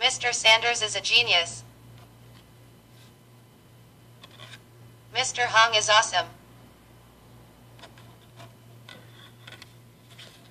Mr. Sanders is a genius. Mr. Hong is awesome.